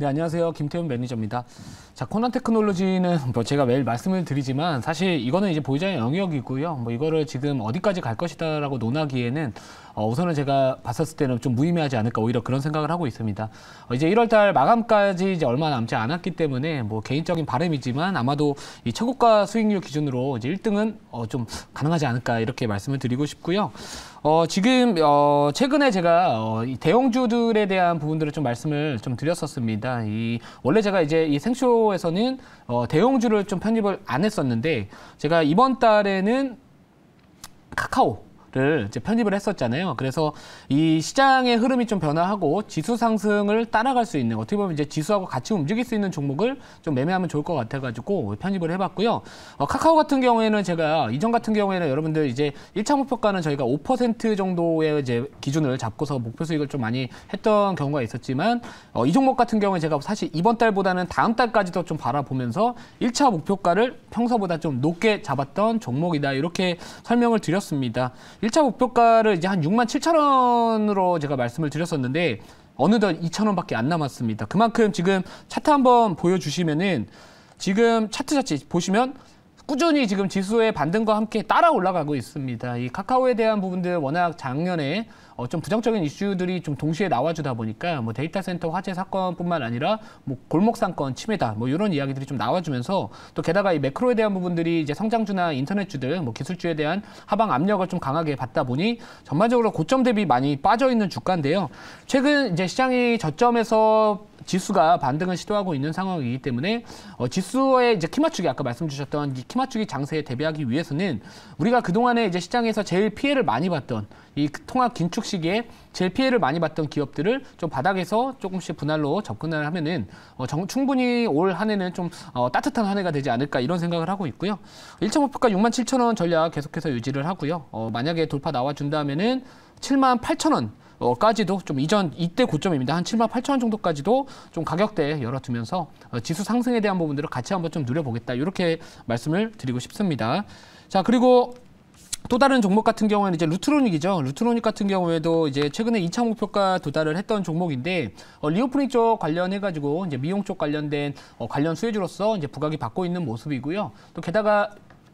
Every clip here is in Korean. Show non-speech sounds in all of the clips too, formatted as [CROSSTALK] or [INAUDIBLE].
네, 안녕하세요. 김태훈 매니저입니다. 자, 코난 테크놀로지는 [LAUGHS] 뭐 제가 매일 말씀을 드리지만 사실 이거는 이제 보유자의 영역이고요. 뭐 이거를 지금 어디까지 갈 것이다라고 논하기에는 어, 우선은 제가 봤었을 때는 좀 무의미하지 않을까 오히려 그런 생각을 하고 있습니다. 어, 이제 1월달 마감까지 이제 얼마 남지 않았기 때문에 뭐 개인적인 바람이지만 아마도 이 최고가 수익률 기준으로 이제 1등은 어, 좀 가능하지 않을까 이렇게 말씀을 드리고 싶고요. 어, 지금 어, 최근에 제가 어, 이 대형주들에 대한 부분들을 좀 말씀을 좀 드렸었습니다. 이 원래 제가 이제 이 생쇼에서는 어, 대형주를 좀 편입을 안 했었는데 제가 이번 달에는 카카오 를 이제 편입을 했었잖아요. 그래서 이 시장의 흐름이 좀 변화하고 지수 상승을 따라갈 수 있는 어떻게 보면 이제 지수하고 같이 움직일 수 있는 종목을 좀 매매하면 좋을 것 같아가지고 편입을 해봤고요. 어, 카카오 같은 경우에는 제가 이전 같은 경우에는 여러분들 이제 1차 목표가는 저희가 5% 정도의 이제 기준을 잡고서 목표 수익을 좀 많이 했던 경우가 있었지만 어, 이 종목 같은 경우에 제가 사실 이번 달보다는 다음 달까지도 좀 바라보면서 1차 목표가를 평소보다 좀 높게 잡았던 종목이다 이렇게 설명을 드렸습니다. 1차 목표가를 이제 한 6만 7천 원으로 제가 말씀을 드렸었는데 어느덧 2천 원밖에 안 남았습니다. 그만큼 지금 차트 한번 보여주시면은 지금 차트 자체 보시면 꾸준히 지금 지수의 반등과 함께 따라 올라가고 있습니다. 이 카카오에 대한 부분들 워낙 작년에 어, 좀 부정적인 이슈들이 좀 동시에 나와주다 보니까 뭐 데이터 센터 화재 사건뿐만 아니라 뭐 골목 상권 침해다 뭐 이런 이야기들이 좀 나와주면서 또 게다가 이 매크로에 대한 부분들이 이제 성장주나 인터넷주들 뭐 기술주에 대한 하방 압력을 좀 강하게 받다 보니 전반적으로 고점 대비 많이 빠져 있는 주가인데요. 최근 이제 시장이 저점에서 지수가 반등을 시도하고 있는 상황이기 때문에 어, 지수의 이제 키 맞추기 아까 말씀 주셨던 이 키 맞추기 장세에 대비하기 위해서는 우리가 그동안에 이제 시장에서 제일 피해를 많이 봤던 이 통합 긴축 시기에 제일 피해를 많이 봤던 기업들을 좀 바닥에서 조금씩 분할로 접근을 하면은 어, 정, 충분히 올 한 해는 좀 어, 따뜻한 한 해가 되지 않을까 이런 생각을 하고 있고요. 1차 목표가 6만 7천 원 전략 계속해서 유지를 하고요. 어, 만약에 돌파 나와준다면은 7만 8천 원 어, 까지도 좀 이전 이때 고점입니다. 한 7만 8천 원 정도까지도 좀 가격대 열어두면서 어, 지수 상승에 대한 부분들을 같이 한번 좀 누려보겠다. 이렇게 말씀을 드리고 싶습니다. 자 그리고 또 다른 종목 같은 경우에는 이제 루트로닉이죠. 루트로닉 같은 경우에도 이제 최근에 2차 목표가 도달을 했던 종목인데 어, 리오프닝 쪽 관련해 가지고 이제 미용 쪽 관련된 어, 관련 수혜주로서 이제 부각이 받고 있는 모습이고요. 또 게다가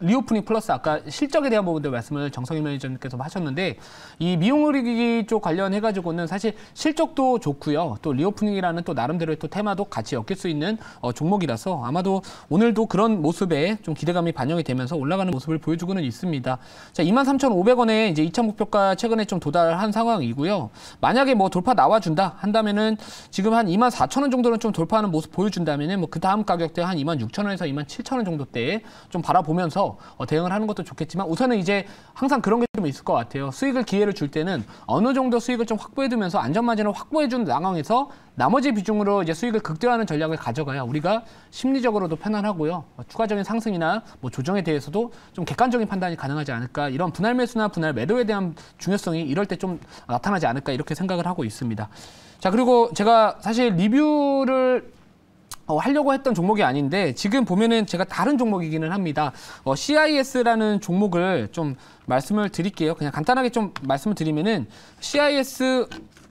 리오프닝 플러스 아까 실적에 대한 부분들 말씀을 정성희 매니저님께서 하셨는데 이 미용 의료기기 쪽 관련해 가지고는 사실 실적도 좋고요. 또 리오프닝이라는 또 나름대로의 또 테마도 같이 엮일 수 있는 어, 종목이라서 아마도 오늘도 그런 모습에 좀 기대감이 반영이 되면서 올라가는 모습을 보여주고는 있습니다. 자, 23,500원에 이제 2차 목표가 최근에 좀 도달한 상황이고요. 만약에 뭐 돌파 나와 준다 한다면은 지금 한 24,000원 정도는 좀 돌파하는 모습 보여준다면은 뭐 그 다음 가격대 한 26,000원에서 27,000원 정도 때좀 바라보면서 어, 대응을 하는 것도 좋겠지만 우선은 이제 항상 그런 게 좀 있을 것 같아요. 수익을 기회를 줄 때는 어느 정도 수익을 좀 확보해두면서 안전마진을 확보해준 상황에서 나머지 비중으로 이제 수익을 극대화하는 전략을 가져가야 우리가 심리적으로도 편안하고요. 어, 추가적인 상승이나 뭐 조정에 대해서도 좀 객관적인 판단이 가능하지 않을까. 이런 분할 매수나 분할 매도에 대한 중요성이 이럴 때 좀 나타나지 않을까 이렇게 생각을 하고 있습니다. 자 그리고 제가 사실 리뷰를 어, 하려고 했던 종목이 아닌데 지금 보면은 제가 다른 종목이기는 합니다. 어, CIS라는 종목을 좀 말씀을 드릴게요. 그냥 간단하게 좀 말씀을 드리면은 CIS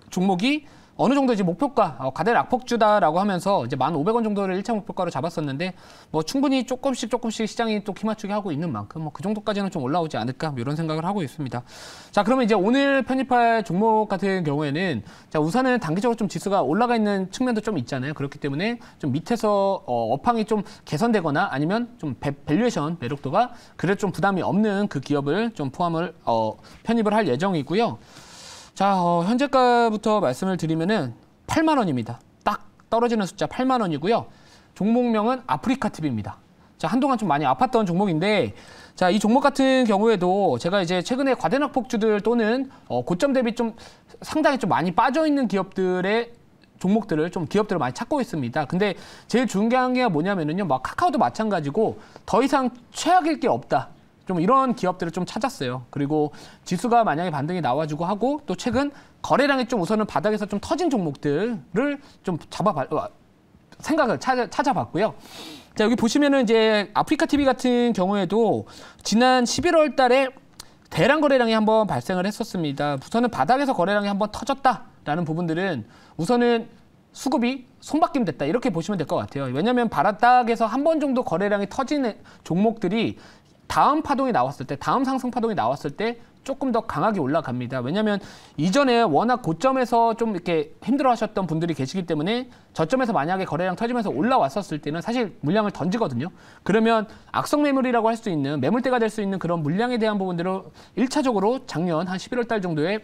종목이 어느 정도 이제 목표가 어, 과대 낙폭주다라고 하면서 이제 만 오백 원 정도를 일차 목표가로 잡았었는데 뭐 충분히 조금씩 조금씩 시장이 또 키맞추기 하고 있는 만큼 뭐 그 정도까지는 좀 올라오지 않을까 뭐 이런 생각을 하고 있습니다. 자 그러면 이제 오늘 편입할 종목 같은 경우에는 자 우선은 단기적으로 좀 지수가 올라가 있는 측면도 좀 있잖아요. 그렇기 때문에 좀 밑에서 어, 업황이 좀 개선되거나 아니면 좀 배, 밸류에이션 매력도가 그래 좀 부담이 없는 그 기업을 좀 포함을 어, 편입을 할 예정이고요. 자, 어, 현재가부터 말씀을 드리면은 8만 원입니다. 딱 떨어지는 숫자 8만 원이고요. 종목명은 아프리카 TV입니다. 자, 한동안 좀 많이 아팠던 종목인데 자, 이 종목 같은 경우에도 제가 이제 최근에 과대낙 폭주들 또는 어, 고점 대비 좀 상당히 좀 많이 빠져 있는 기업들의 종목들을 좀 기업들을 많이 찾고 있습니다. 근데 제일 중요한 게 뭐냐면은요, 막 카카오도 마찬가지고 더 이상 최악일 게 없다. 좀 이런 기업들을 좀 찾았어요. 그리고 지수가 만약에 반등이 나와주고 하고 또 최근 거래량이 좀 우선은 바닥에서 좀 터진 종목들을 좀 잡아 어, 생각을 찾아, 찾아봤고요. 자 여기 보시면은 이제 아프리카 TV 같은 경우에도 지난 11월 달에 대량 거래량이 한번 발생을 했었습니다. 우선은 바닥에서 거래량이 한번 터졌다라는 부분들은 우선은 수급이 손바뀜 됐다 이렇게 보시면 될 것 같아요. 왜냐하면 바닥에서 한 번 정도 거래량이 터진 종목들이 다음 파동이 나왔을 때, 다음 상승 파동이 나왔을 때 조금 더 강하게 올라갑니다. 왜냐하면 이전에 워낙 고점에서 좀 이렇게 힘들어하셨던 분들이 계시기 때문에 저점에서 만약에 거래량 터지면서 올라왔었을 때는 사실 물량을 던지거든요. 그러면 악성 매물이라고 할 수 있는 매물대가 될 수 있는 그런 물량에 대한 부분들을 일차적으로 작년 한 11월 달 정도에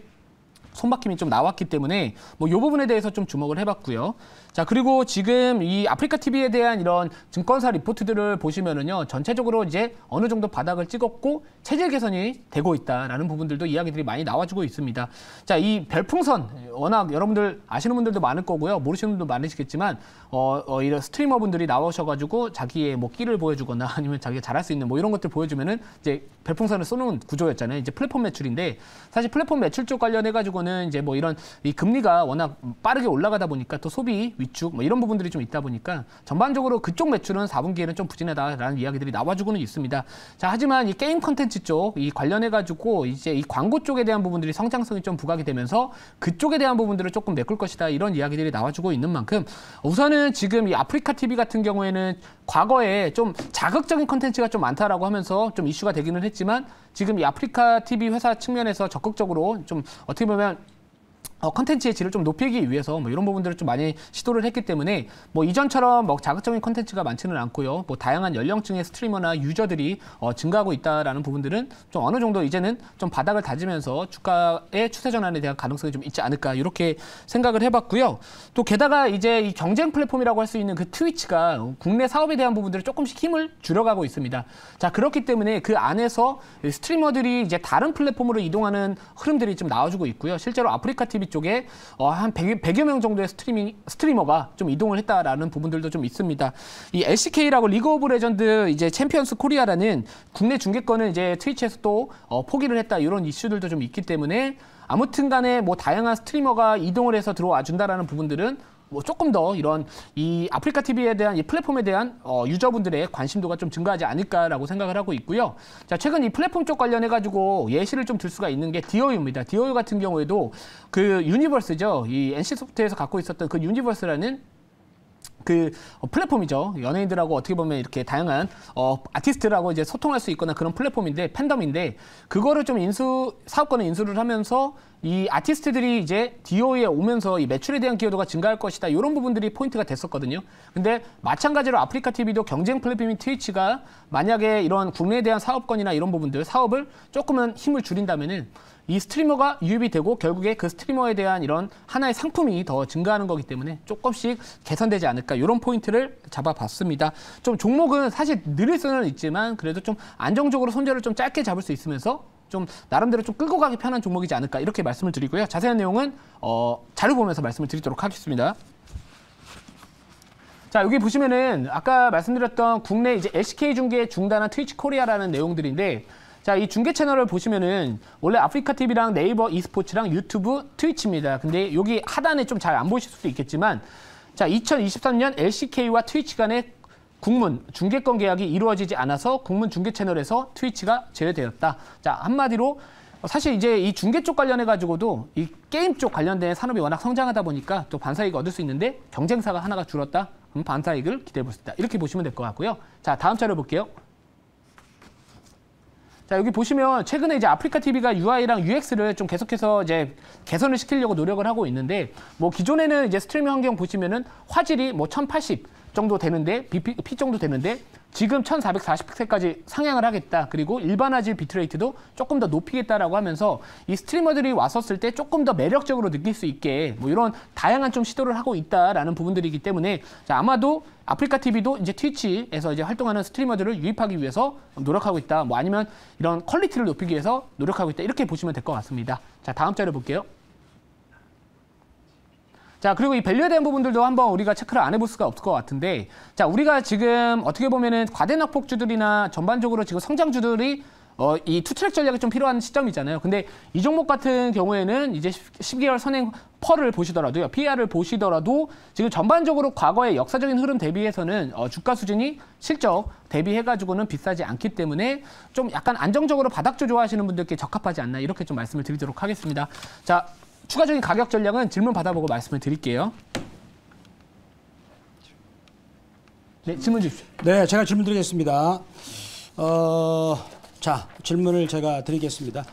손바뀜이 좀 나왔기 때문에 뭐이 부분에 대해서 좀 주목을 해봤고요. 자 그리고 지금 이 아프리카 TV에 대한 이런 증권사 리포트들을 보시면은요 전체적으로 이제 어느 정도 바닥을 찍었고 체질 개선이 되고 있다라는 부분들도 이야기들이 많이 나와주고 있습니다. 자 이 별풍선 워낙 여러분들 아시는 분들도 많을 거고요 모르시는 분도 많으시겠지만 어, 어 이런 스트리머분들이 나오셔가지고 자기의 뭐 끼를 보여주거나 [LAUGHS] 아니면 자기가 잘할 수 있는 뭐 이런 것들 보여주면은 이제 별풍선을 쏘는 구조였잖아요. 이제 플랫폼 매출인데 사실 플랫폼 매출 쪽 관련해 가지 고는 이제 뭐 이런 이 금리가 워낙 빠르게 올라가다 보니까 또 소비 위축 뭐 이런 부분들이 좀 있다 보니까 전반적으로 그쪽 매출은 4분기에는 좀 부진하다라는 이야기들이 나와주고는 있습니다. 자 하지만 이 게임 컨텐츠 쪽 이 관련해 가지고 이제 이 광고 쪽에 대한 부분들이 성장성이 좀 부각이 되면서 그쪽에 대한 부분들을 조금 메꿀 것이다 이런 이야기들이 나와주고 있는 만큼 우선은 지금 이 아프리카 TV 같은 경우에는 과거에 좀 자극적인 컨텐츠가 좀 많다라고 하면서 좀 이슈가 되기는 했지만 지금 이 아프리카 TV 회사 측면에서 적극적으로 좀 어떻게 보면 어, 컨텐츠의 질을 좀 높이기 위해서 뭐 이런 부분들을 좀 많이 시도를 했기 때문에 뭐 이전처럼 뭐 자극적인 컨텐츠가 많지는 않고요. 뭐 다양한 연령층의 스트리머나 유저들이 어, 증가하고 있다라는 부분들은 좀 어느 정도 이제는 좀 바닥을 다지면서 주가의 추세 전환에 대한 가능성이 좀 있지 않을까 이렇게 생각을 해봤고요. 또 게다가 이제 이 경쟁 플랫폼이라고 할 수 있는 그 트위치가 국내 사업에 대한 부분들을 조금씩 힘을 줄여가고 있습니다. 자 그렇기 때문에 그 안에서 스트리머들이 이제 다른 플랫폼으로 이동하는 흐름들이 좀 나와주고 있고요. 실제로 아프리카 TV 쪽에 어, 한 100, 100여 명 정도의 스트리밍, 스트리머가 좀 이동을 했다라는 부분들도 좀 있습니다. 이 LCK라고 리그 오브 레전드 이제 챔피언스 코리아라는 국내 중계권을 이제 트위치에서 또 어, 포기를 했다 이런 이슈들도 좀 있기 때문에 아무튼 간에 뭐 다양한 스트리머가 이동을 해서 들어와 준다라는 부분들은 뭐 조금 더 이런 이 아프리카 TV에 대한 이 플랫폼에 대한 어, 유저분들의 관심도가 좀 증가하지 않을까라고 생각을 하고 있고요. 자, 최근 이 플랫폼 쪽 관련해 가지고 예시를 좀 들 수가 있는 게 디어유입니다. 디어유 같은 경우에도 그 유니버스죠. 이 NC 소프트에서 갖고 있었던 그 유니버스라는 그 어, 플랫폼이죠. 연예인들하고 어떻게 보면 이렇게 다양한 어, 아티스트하고 이제 소통할 수 있거나 그런 플랫폼인데 팬덤인데 그거를 좀 인수 사업권을 인수를 하면서 이 아티스트들이 이제 디어유에 오면서 이 매출에 대한 기여도가 증가할 것이다. 이런 부분들이 포인트가 됐었거든요. 근데 마찬가지로 아프리카 TV도 경쟁 플랫폼인 트위치가 만약에 이런 국내에 대한 사업권이나 이런 부분들 사업을 조금은 힘을 줄인다면은 이 스트리머가 유입이 되고 결국에 그 스트리머에 대한 이런 하나의 상품이 더 증가하는 거기 때문에 조금씩 개선되지 않을까 이런 포인트를 잡아봤습니다. 좀 종목은 사실 느릴 수는 있지만 그래도 좀 안정적으로 손절을 좀 짧게 잡을 수 있으면서 좀 나름대로 좀 끌고 가기 편한 종목이지 않을까 이렇게 말씀을 드리고요. 자세한 내용은 어, 자료 보면서 말씀을 드리도록 하겠습니다. 자 여기 보시면은 아까 말씀드렸던 국내 이제 LCK 중계 중단한 트위치 코리아라는 내용들인데 자, 이 중계 채널을 보시면은 원래 아프리카 TV랑 네이버 e스포츠랑 유튜브, 트위치입니다. 근데 여기 하단에 좀 잘 안 보실 수도 있겠지만 자, 2023년 LCK와 트위치 간의 국문 중계권 계약이 이루어지지 않아서 국문 중계 채널에서 트위치가 제외되었다. 자, 한마디로 사실 이제 이 중계 쪽 관련해 가지고도 이 게임 쪽 관련된 산업이 워낙 성장하다 보니까 또 반사이익 얻을 수 있는데 경쟁사가 하나가 줄었다. 그럼 반사이익을 기대해 볼 수 있다. 이렇게 보시면 될 것 같고요. 자, 다음 자료 볼게요. 자, 여기 보시면 최근에 이제 아프리카 TV가 UI랑 UX를 좀 계속해서 이제 개선을 시키려고 노력을 하고 있는데 뭐 기존에는 이제 스트리밍 환경 보시면은 화질이 뭐 1080 정도 되는데 BP, P 정도 되는데 지금 1440픽셀까지 상향을 하겠다. 그리고 일반 화질 비트레이트도 조금 더 높이겠다라고 하면서 이 스트리머들이 왔었을 때 조금 더 매력적으로 느낄 수 있게 뭐 이런 다양한 좀 시도를 하고 있다라는 부분들이기 때문에 자, 아마도 아프리카 TV도 이제 트위치에서 이제 활동하는 스트리머들을 유입하기 위해서 노력하고 있다. 뭐 아니면 이런 퀄리티를 높이기 위해서 노력하고 있다. 이렇게 보시면 될 것 같습니다. 자, 다음 자료 볼게요. 자, 그리고 이 밸류에 대한 부분들도 한번 우리가 체크를 안 해볼 수가 없을 것 같은데, 자, 우리가 지금 어떻게 보면은 과대낙폭주들이나 전반적으로 지금 성장주들이 어, 이 투트랙 전략이 좀 필요한 시점이잖아요. 근데 이 종목 같은 경우에는 이제 10 개월 선행 펄을 보시더라도요. PR을 보시더라도 지금 전반적으로 과거의 역사적인 흐름 대비해서는 어, 주가 수준이 실적 대비해가지고는 비싸지 않기 때문에 좀 약간 안정적으로 바닥주 좋아하시는 분들께 적합하지 않나 이렇게 좀 말씀을 드리도록 하겠습니다. 자, 추가적인 가격 전략은 질문 받아보고 말씀을 드릴게요. 네, 질문 주십시오. 네, 제가 질문 드리겠습니다. 어, 자, 질문을 제가 드리겠습니다.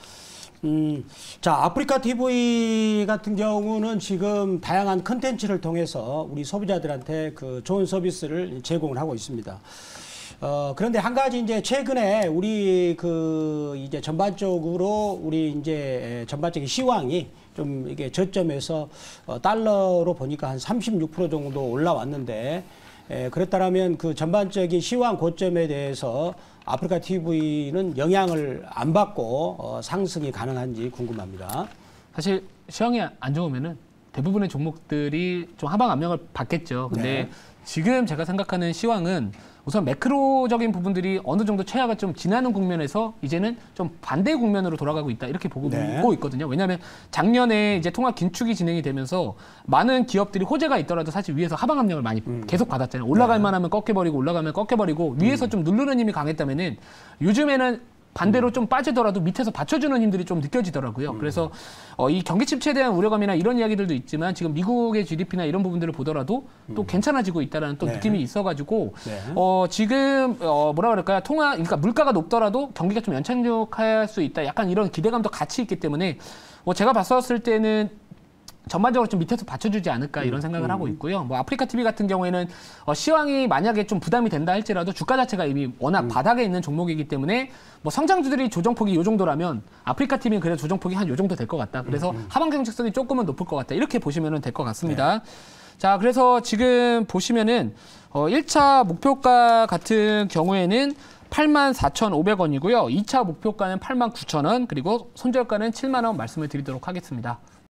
음, 자, 아프리카 TV 같은 경우는 지금 다양한 컨텐츠를 통해서 우리 소비자들한테 그 좋은 서비스를 제공을 하고 있습니다. 어, 그런데 한 가지 이제 최근에 우리 그 이제 전반적으로 우리 이제 전반적인 시황이 좀 이게 저점에서 어, 달러로 보니까 한 36% 정도 올라왔는데 에, 그랬다라면 그 전반적인 시황 고점에 대해서 아프리카 TV는 영향을 안 받고 어, 상승이 가능한지 궁금합니다. 사실 시황이 안 좋으면은 대부분의 종목들이 좀 하방 압력을 받겠죠. 근데 네. 지금 제가 생각하는 시황은 우선 매크로적인 부분들이 어느 정도 최하가 좀 지나는 국면에서 이제는 좀 반대 국면으로 돌아가고 있다 이렇게 보고 네. 보고 있거든요. 왜냐하면 작년에 이제 통화 긴축이 진행이 되면서 많은 기업들이 호재가 있더라도 사실 위에서 하방 압력을 많이 음. 계속 받았잖아요. 네. 올라갈 만하면 꺾여버리고 올라가면 꺾여버리고 위에서 좀 누르는 힘이 강했다면은 요즘에는 반대로 좀 빠지더라도 밑에서 받쳐주는 힘들이 좀 느껴지더라고요. 음. 그래서 어, 이 경기 침체에 대한 우려감이나 이런 이야기들도 있지만 지금 미국의 GDP나 이런 부분들을 보더라도 또 괜찮아지고 있다라는 또 네. 느낌이 있어가지고 네. 어, 지금 어, 뭐라 그럴까요? 통화, 그러니까 물가가 높더라도 경기가 좀 연착륙할 수 있다. 약간 이런 기대감도 같이 있기 때문에 어, 제가 봤었을 때는 전반적으로 좀 밑에서 받쳐주지 않을까 이런 생각을 하고 있고요. 뭐 아프리카 TV 같은 경우에는 어, 시황이 만약에 좀 부담이 된다 할지라도 주가 자체가 이미 워낙 바닥에 있는 종목이기 때문에 뭐 성장주들이 조정폭이 이 정도라면 아프리카 TV는 그래도 조정폭이 한 요 정도 될 것 같다. 그래서 하방 경직선이 조금은 높을 것 같다. 이렇게 보시면 될 것 같습니다. 자, 그래서 지금 보시면은 어, 1차 목표가 같은 경우에는 84,500원이고요. 2차 목표가는 89,000원, 그리고 손절가는 7만 원 말씀을 드리도록 하겠습니다.